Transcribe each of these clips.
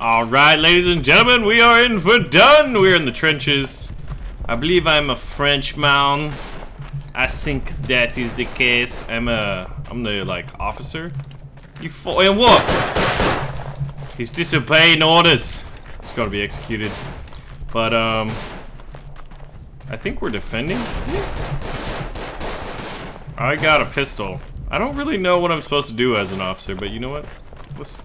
Alright, ladies and gentlemen, we are in Verdun. We're in the trenches. I believe I'm a Frenchman. I think that is the case. I'm a, I'm the, like, officer. You fo- and what? He's disobeying orders. He's gotta be executed. But, um, I think we're defending. I got a pistol. I don't really know what I'm supposed to do as an officer, but you know what? Let's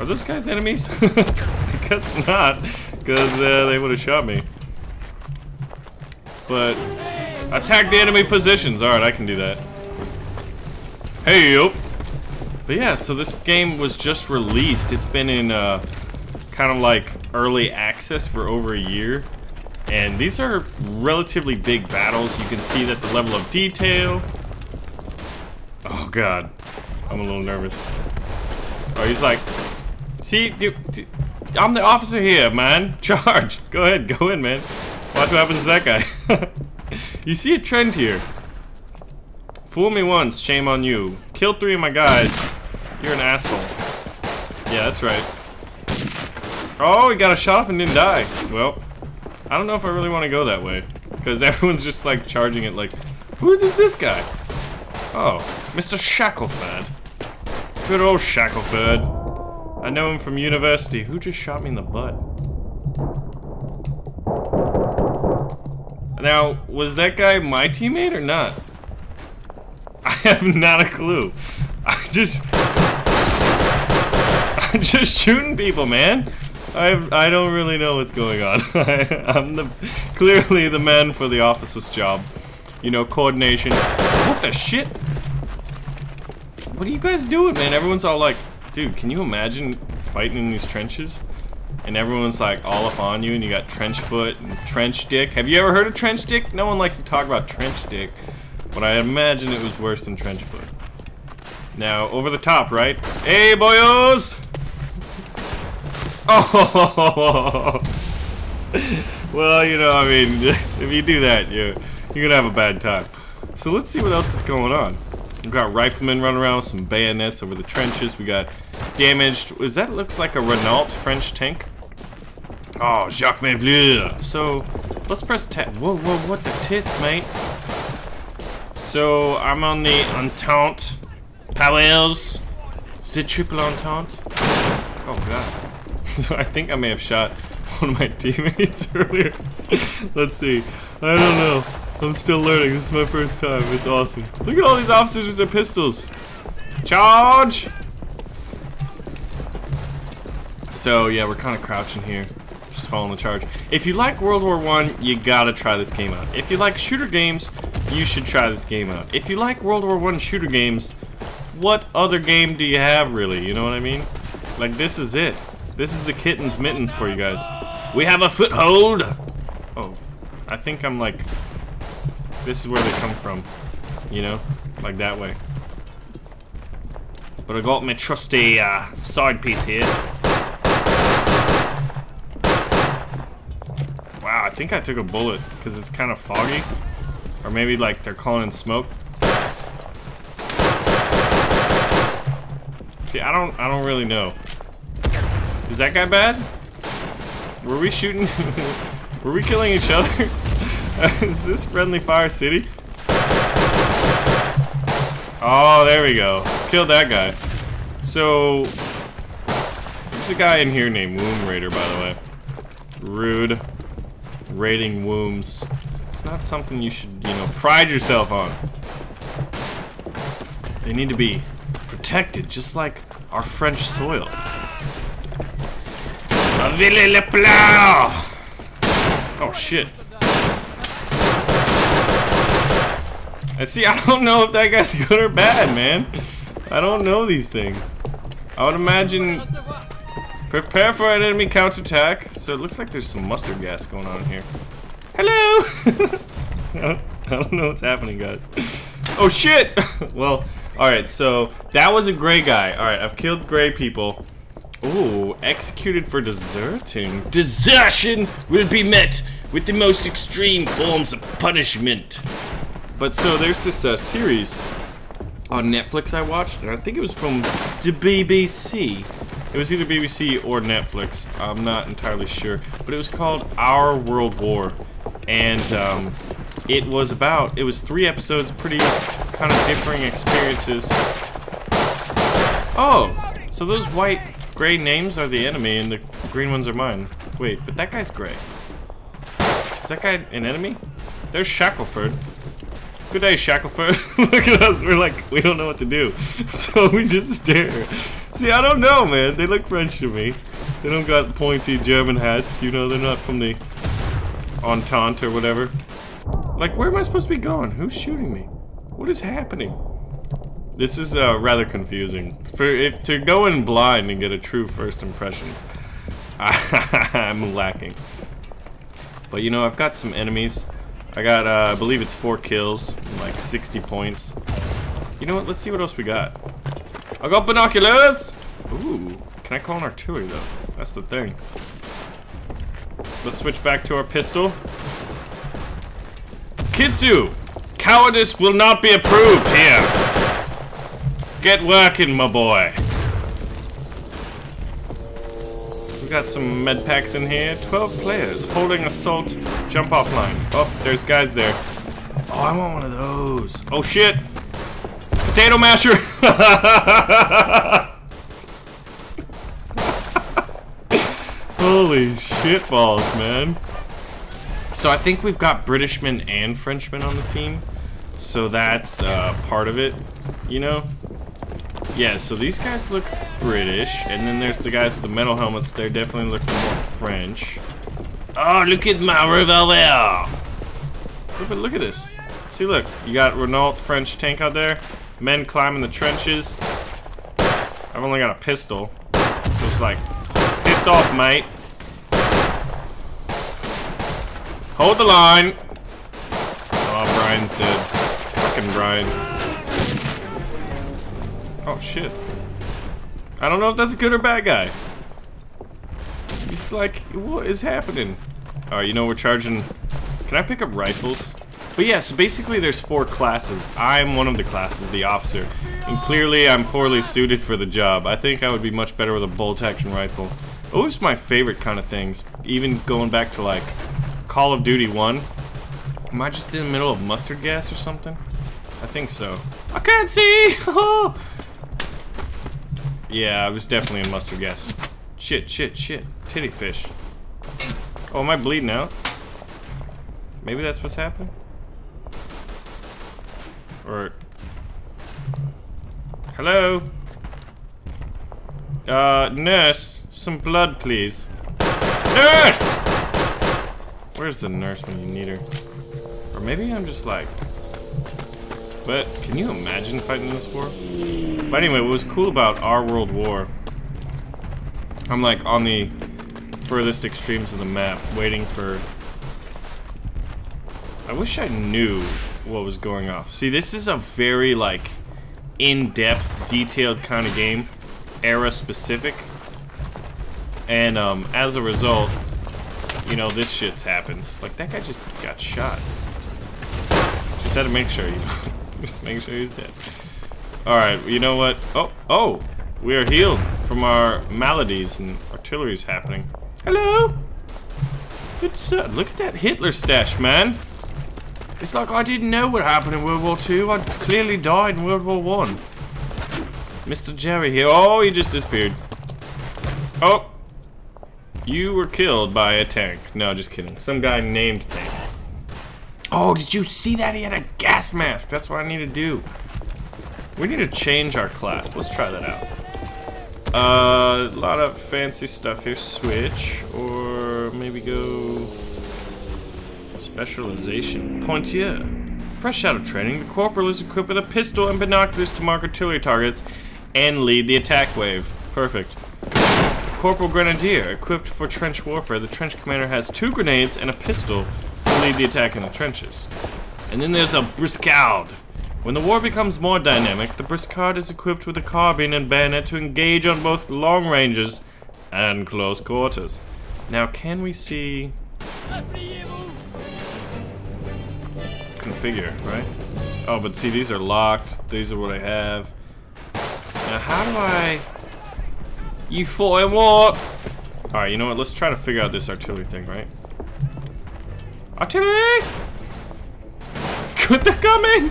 are those guys enemies? I guess not, because uh, they would have shot me. But, attack the enemy positions. Alright, I can do that. Hey, yo. But yeah, so this game was just released. It's been in uh, kind of like early access for over a year. And these are relatively big battles. You can see that the level of detail. Oh god, I'm a little nervous. Oh, he's like, See, dude, dude, I'm the officer here, man. Charge. Go ahead, go in, man. Watch what happens to that guy. you see a trend here. Fool me once, shame on you. Kill three of my guys. You're an asshole. Yeah, that's right. Oh, he got a shot off and didn't die. Well, I don't know if I really want to go that way. Because everyone's just like charging it like, who is this guy? Oh, Mr. Shackleford. Good old Shackleford. I know him from university. Who just shot me in the butt? Now, was that guy my teammate or not? I have not a clue. I just... I'm just shooting people, man. I I don't really know what's going on. I, am the clearly the man for the officer's job. You know, coordination. What the shit? What are you guys doing, man? Everyone's all like, Dude, can you imagine fighting in these trenches? And everyone's like all up on you and you got trench foot and trench dick. Have you ever heard of trench dick? No one likes to talk about trench dick. But I imagine it was worse than trench foot. Now, over the top, right? Hey, boyos! Oh! well, you know, I mean, if you do that, you, you're gonna have a bad time. So let's see what else is going on. We've got riflemen running around with some bayonets over the trenches. We got damaged. Is that looks like a Renault French tank? Oh, Jacques Mevlure. So let's press tab. Whoa, whoa, what the tits, mate? So I'm on the Entente Powers. Is it triple Entente? Oh god. I think I may have shot one of my teammates earlier. let's see. I don't know. I'm still learning. This is my first time. It's awesome. Look at all these officers with their pistols. Charge! So, yeah, we're kind of crouching here. Just following the charge. If you like World War One, you gotta try this game out. If you like shooter games, you should try this game out. If you like World War One shooter games, what other game do you have, really? You know what I mean? Like, this is it. This is the kitten's mittens for you guys. We have a foothold! Oh, I think I'm like this is where they come from. You know? Like that way. But I got my trusty uh, side piece here. Wow, I think I took a bullet because it's kind of foggy. Or maybe like they're calling in smoke. See, I don't I don't really know. Is that guy bad? Were we shooting Were we killing each other? Is this Friendly Fire City? Oh, there we go. Killed that guy. So, there's a guy in here named Womb Raider, by the way. Rude. Raiding wombs. It's not something you should, you know, pride yourself on. They need to be protected, just like our French soil. Oh shit. I see, I don't know if that guy's good or bad, man. I don't know these things. I would imagine... Prepare for an enemy counterattack. So it looks like there's some mustard gas going on here. Hello! I, don't, know what's happening, guys. Oh, shit! well, alright, so that was a gray guy. Alright, I've killed gray people. Ooh, executed for deserting. Desertion will be met with the most extreme forms of punishment. But so there's this uh, series on Netflix I watched, and I think it was from the BBC. It was either BBC or Netflix. I'm not entirely sure. But it was called Our World War. And um, it was about, it was three episodes, pretty kind of differing experiences. Oh, so those white gray names are the enemy and the green ones are mine. Wait, but that guy's gray. Is that guy an enemy? There's Shackleford. Good day, Shackleford. Look at us. We're like, we don't know what to do. So we just stare. See, I don't know, man. They look French to me. They don't got pointy German hats. You know, they're not from the Entente or whatever. Like, where am I supposed to be going? Who's shooting me? What is happening? This is uh, rather confusing. For if to go in blind and get a true first impressions, I'm lacking. But you know, I've got some enemies. I got, uh, I believe it's four kills, like 60 points. You know what? Let's see what else we got. I got binoculars! Ooh, can I call an artillery though? That's the thing. Let's switch back to our pistol. Kitsu! Cowardice will not be approved here! Get working, my boy! We got some med packs in here. 12 players holding assault jump off line. Oh, there's guys there. Oh, I want one of those. Oh shit! Potato masher! Holy shit balls, man. So I think we've got Britishmen and Frenchmen on the team. So that's uh, part of it, you know? Yeah, so these guys look British, and then there's the guys with the metal helmets. They're definitely looking more French. Oh, look at my revolver! Look, oh, but look at this. See, look, you got Renault French tank out there. Men climbing the trenches. I've only got a pistol, so it's like, piss off, mate. Hold the line. Oh, Brian's dead. Fucking Brian. Oh, shit. I don't know if that's a good or bad guy. He's like, what is happening? Oh, you know we're charging... Can I pick up rifles? But yeah, so basically there's four classes. I'm one of the classes, the officer. And clearly I'm poorly suited for the job. I think I would be much better with a bolt action rifle. Are my favorite kind of things. Even going back to like Call of Duty 1. Am I just in the middle of mustard gas or something? I think so. I can't see! Oh! yeah, I was definitely in mustard gas. Shit, shit, shit. Titty fish. Oh, am I bleeding out? Maybe that's what's happening? Or... Hello? Uh, nurse, some blood, please. Nurse! Where's the nurse when you need her? Or maybe I'm just like... But, can you imagine fighting in this war? But anyway, what was cool about our World War... I'm like on the furthest extremes of the map, waiting for... I wish I knew what was going off. See, this is a very, like, in-depth, detailed kind of game. Era-specific. And, um, as a result, you know, this shit happens. Like, that guy just got shot. Just had to make sure, you know. just make sure he's dead. Alright, you know what? Oh, oh! We are healed from our maladies and artillery's happening. Hello? Good sir. Look at that Hitler stash, man. It's like I didn't know what happened in World War II. I clearly died in World War One. Mr. Jerry here. Oh, he just disappeared. Oh, you were killed by a tank. No, just kidding. Some guy named Tank. Oh, did you see that? He had a gas mask. That's what I need to do. We need to change our class. Let's try that out. Uh, a lot of fancy stuff here. Switch, or maybe go specialization. Pointier. Fresh out of training, the corporal is equipped with a pistol and binoculars to mark artillery targets and lead the attack wave. Perfect. Corporal Grenadier, equipped for trench warfare, the trench commander has two grenades and a pistol to lead the attack in the trenches. And then there's a Briscard. When the war becomes more dynamic, the Briscard is equipped with a carbine and bayonet to engage on both long ranges and close quarters. Now, can we see... Configure, right? Oh, but see, these are locked. These are what I have. Now, how do I... You fought in what? Alright, you know what? Let's try to figure out this artillery thing, right? Artillery! Good, they're coming!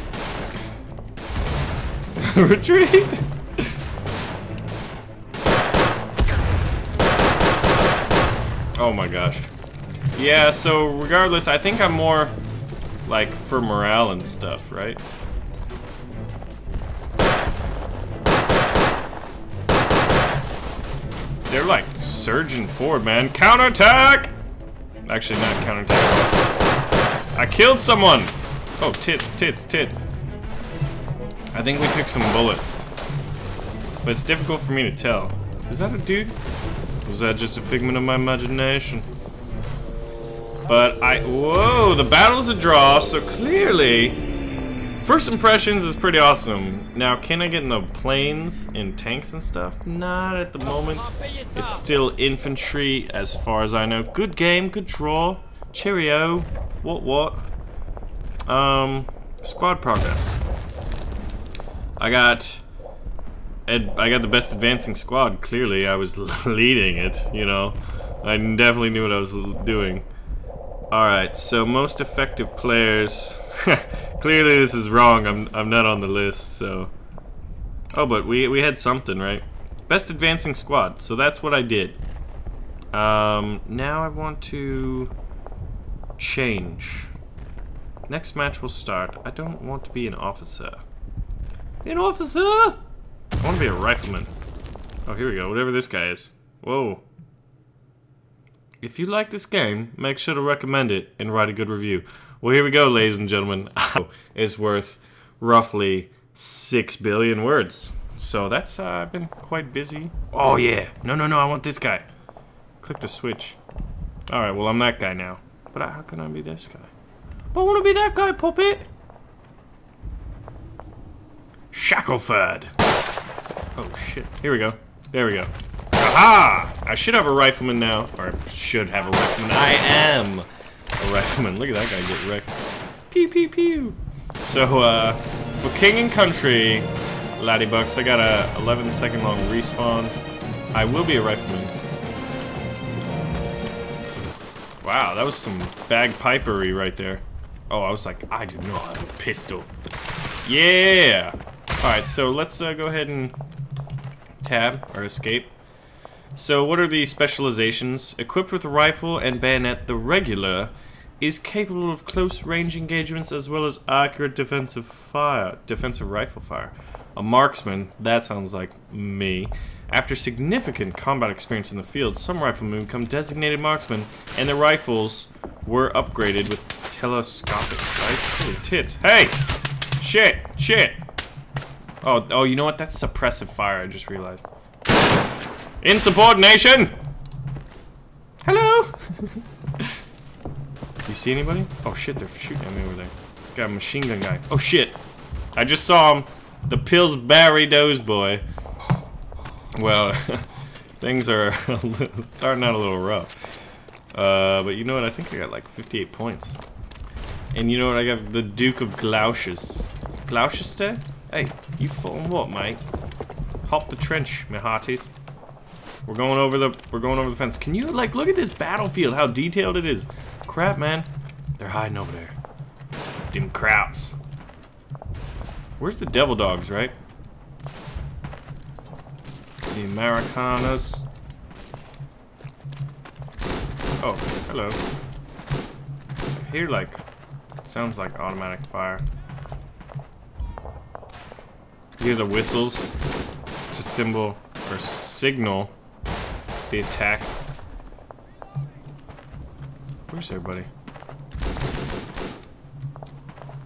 Retreat! oh my gosh. Yeah, so regardless, I think I'm more like for morale and stuff, right? They're like surging forward, man. Counterattack! Actually, not counterattack. I killed someone! Oh, tits, tits, tits. I think we took some bullets. But it's difficult for me to tell. Is that a dude? Was that just a figment of my imagination? But I... Whoa, the battle's a draw, so clearly... First impressions is pretty awesome. Now, can I get in the planes and tanks and stuff? Not at the moment. It's still infantry as far as I know. Good game, good draw. Cheerio. What, what? Um, squad progress. I got... I got the best advancing squad, clearly. I was leading it, you know. I definitely knew what I was doing. Alright, so most effective players. Clearly this is wrong. I'm I'm not on the list, so Oh, but we we had something, right? Best advancing squad. So that's what I did. Um now I want to change. Next match will start. I don't want to be an officer. An officer? I want to be a rifleman. Oh, here we go. Whatever this guy is. Whoa. If you like this game, make sure to recommend it and write a good review. Well, here we go, ladies and gentlemen. it's worth roughly 6 billion words. So that's, uh, I've been quite busy. Oh, yeah. No, no, no, I want this guy. Click the switch. Alright, well, I'm that guy now. But how can I be this guy? But I want to be that guy, puppet. Shackleford. Oh, shit. Here we go. There we go. Aha! I should have a rifleman now. Or should have a rifleman. I am a rifleman. Look at that guy get wrecked. Pew, pew, pew. So, uh, for King and Country, Laddie Bucks, I got a 11 second long respawn. I will be a rifleman. Wow, that was some bagpipery right there. Oh, I was like, I do not have a pistol. Yeah! Alright, so let's uh, go ahead and tab, or escape. So what are the specializations? Equipped with a rifle and bayonet, the regular is capable of close range engagements as well as accurate defensive fire, defensive rifle fire. A marksman, that sounds like me. After significant combat experience in the field, some riflemen become designated marksmen, and their rifles were upgraded with telescopic sights. Holy tits. Hey! Shit! Shit! Oh, oh, you know what? That's suppressive fire, I just realized. Insubordination! Hello! Do you see anybody? Oh shit, they're shooting at me over there. This guy, machine gun guy. Oh shit! I just saw him. The Pillsbury Doughboy. Well, things are starting out a little rough. Uh, but you know what? I think I got like 58 points. And you know what? I got the Duke of Gloucester. Gloucester? Hey, you falling what, mate? Hop the trench, my hearties. We're going over the we're going over the fence. Can you like look at this battlefield? How detailed it is. Crap, man. They're hiding over there. Dim krauts. Where's the devil dogs, right? The Americanas. Oh, hello. I hear like sounds like automatic fire. You hear the whistles to symbol or signal the attacks. Where's everybody?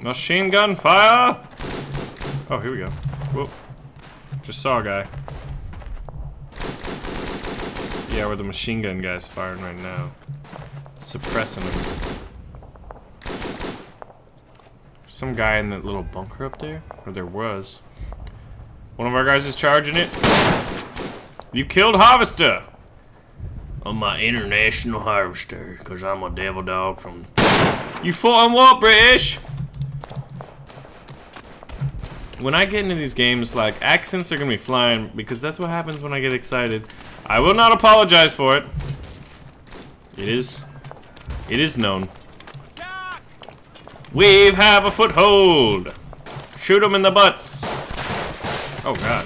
Machine gun fire! Oh, here we go. Whoop. Just saw a guy. Yeah, where the machine gun guy's firing right now. Suppressing him. Some guy in that little bunker up there? Or there was. One of our guys is charging it. You killed Harvester! on my international harvester because I'm a devil dog from. You fought on what, British? When I get into these games, like accents are gonna be flying because that's what happens when I get excited. I will not apologize for it. It is, it is known. We have a foothold. Shoot them in the butts. Oh god.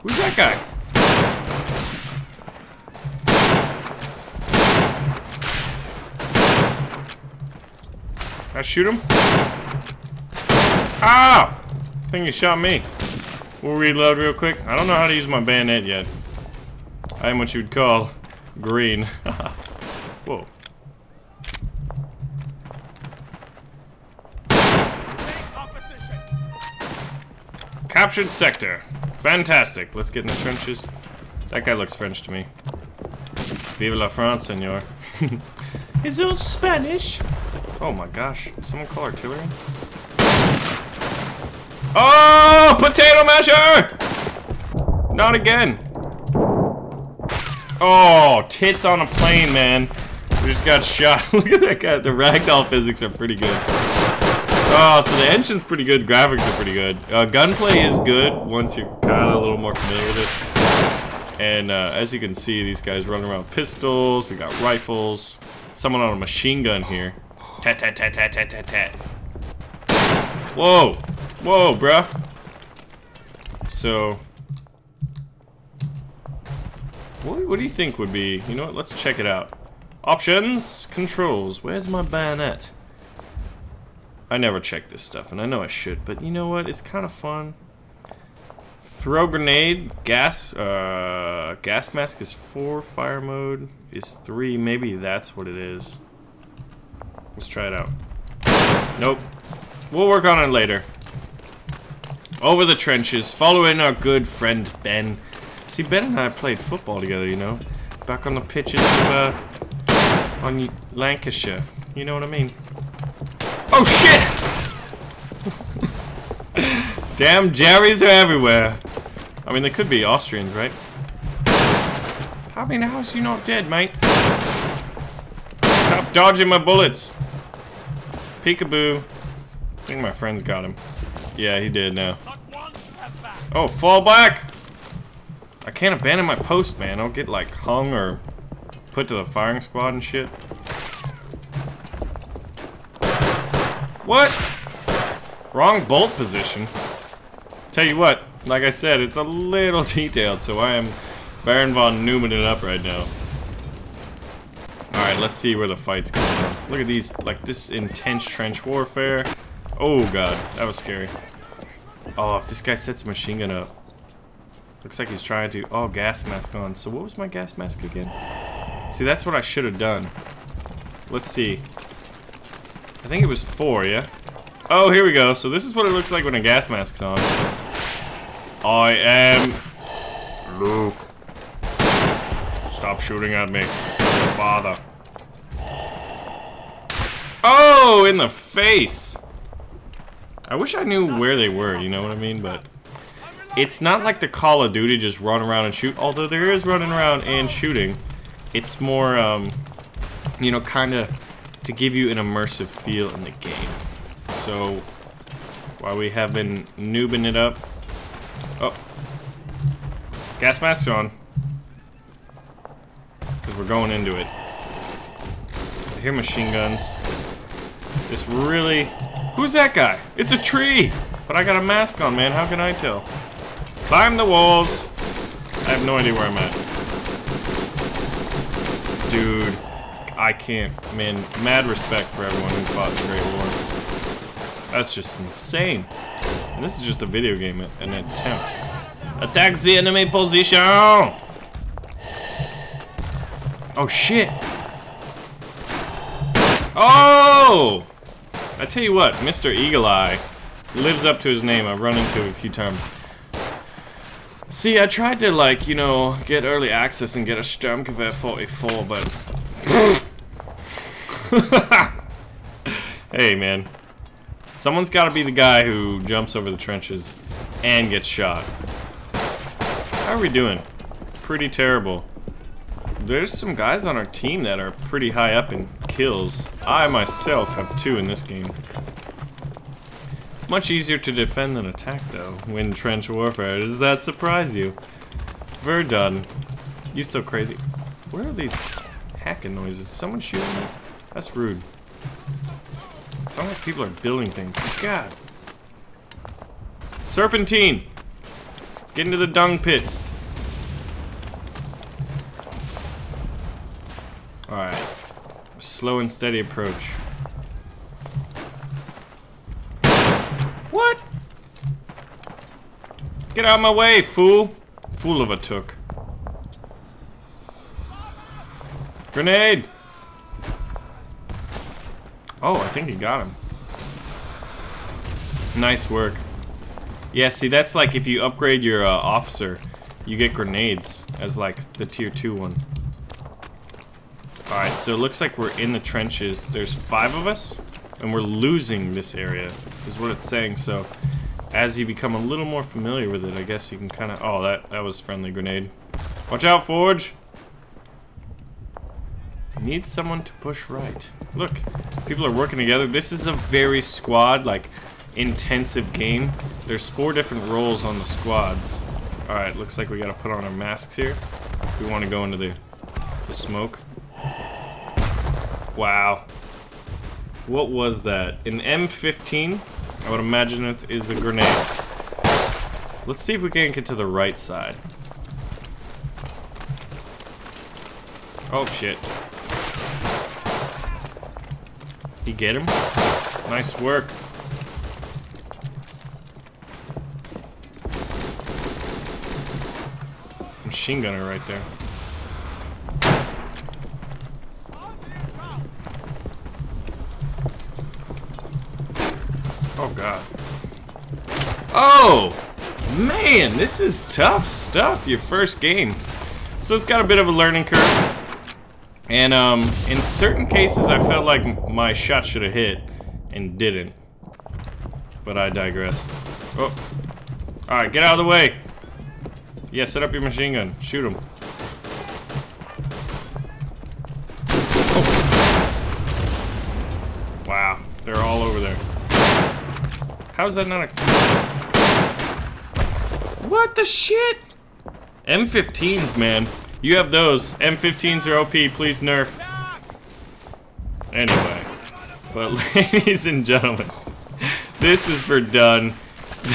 Who's that guy? I shoot him? Ah! I think he shot me. We'll reload real quick. I don't know how to use my bayonet yet. I am what you'd call green. Whoa. Captured sector. Fantastic. Let's get in the trenches. That guy looks French to me. Vive la France, senor. Is it Spanish? Oh my gosh. Someone call artillery? Oh! Potato masher! Not again. Oh, tits on a plane, man. We just got shot. Look at that guy. The ragdoll physics are pretty good. Oh, so the engine's pretty good, graphics are pretty good. Uh, gunplay is good once you're kind of a little more familiar with it. And uh, as you can see, these guys running around with pistols. We got rifles. Someone on a machine gun here. Tat tat tat tat tat tat tat. Whoa, whoa, bruh. So, what, what do you think would be? You know what? Let's check it out. Options, controls. Where's my bayonet? I never check this stuff, and I know I should, but you know what? It's kind of fun. Throw grenade, gas, uh, gas mask is four, fire mode is three. Maybe that's what it is. Let's try it out. Nope. We'll work on it later. Over the trenches, following our good friend Ben. See, Ben and I played football together, you know? Back on the pitches of, uh, on Lancashire. You know what I mean? Oh shit! Damn Jerry's are everywhere. I mean, they could be Austrians, right? How many how is you not dead, mate? Stop dodging my bullets. Peekaboo. I think my friend's got him. Yeah, he did now. Oh, fall back! I can't abandon my post, man. I'll get, like, hung or put to the firing squad and shit. What? Wrong bolt position. Tell you what, like I said, it's a little detailed, so I am Baron von Neumann it up right now. Alright, let's see where the fight's going. Look at these, like this intense trench warfare. Oh god, that was scary. Oh, if this guy sets a machine gun up. Looks like he's trying to, oh, gas mask on. So what was my gas mask again? See, that's what I should have done. Let's see. I think it was four, yeah? Oh, here we go. So this is what it looks like when a gas mask's on. I am... Luke. Stop shooting at me. Your father. Oh, in the face! I wish I knew where they were, you know what I mean? But it's not like the Call of Duty just run around and shoot, although there is running around and shooting. It's more, um, you know, kind of to give you an immersive feel in the game. So, while we have been noobing it up... Oh. Gas mask's on. Because we're going into it. I hear machine guns. This really... Who's that guy? It's a tree! But I got a mask on, man. How can I tell? Climb the walls! I have no idea where I'm at. Dude. I can't. Man, mad respect for everyone who fought the Great War. That's just insane. And this is just a video game, an attempt. Attack the enemy position! Oh, shit! Oh! I tell you what, Mr. Eagle Eye lives up to his name. I've run into him a few times. See, I tried to, like, you know, get early access and get a Sturmgewehr 44, but hey, man. Someone's got to be the guy who jumps over the trenches and gets shot. How are we doing? Pretty terrible. There's some guys on our team that are pretty high up in kills. I myself have two in this game. It's much easier to defend than attack, though, when trench warfare. Does that surprise you? Verdun. You so crazy. Where are these hacking noises? Someone shooting me? That's rude. Sound like people are building things. God. Serpentine! Get into the dung pit. Alright. Slow and steady approach. What? Get out of my way, fool! Fool of a Took. Grenade! Oh, I think he got him. Nice work. Yeah, see, that's like if you upgrade your uh, officer, you get grenades as like the tier 2 one. Alright, so it looks like we're in the trenches. There's five of us, and we're losing this area, is what it's saying. So, as you become a little more familiar with it, I guess you can kind of... Oh, that, that was friendly grenade. Watch out, Forge! Need someone to push right. Look, people are working together. This is a very squad, like, intensive game. There's four different roles on the squads. Alright, looks like we gotta put on our masks here. If we want to go into the, the smoke. Wow. What was that? An M15? I would imagine it is a grenade. Let's see if we can get to the right side. Oh shit. You get him? Nice work. Machine gunner right there. Oh god. Oh! Man, this is tough stuff, your first game. So it's got a bit of a learning curve. And um, in certain cases, I felt like my shot should have hit and didn't. But I digress. Oh. Alright, get out of the way. Yeah, set up your machine gun. Shoot him. Oh. Wow, they're all over there. How's that not a... What the shit? M15s, man. You have those. M15s are OP, please nerf. Anyway. But ladies and gentlemen, this is Verdun.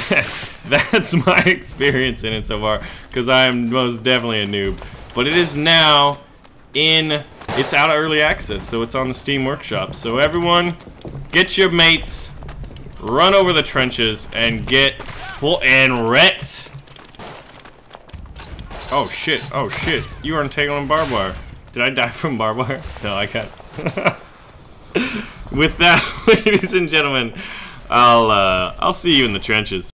That's my experience in it so far, because I am most definitely a noob. But it is now in, it's out of early access, so it's on the Steam Workshop. So everyone, get your mates, run over the trenches, and get full and wrecked. Oh shit, oh shit. You are entangling barbed wire. Did I die from barbed wire? No, I can't. With that, ladies and gentlemen, I'll uh, I'll see you in the trenches.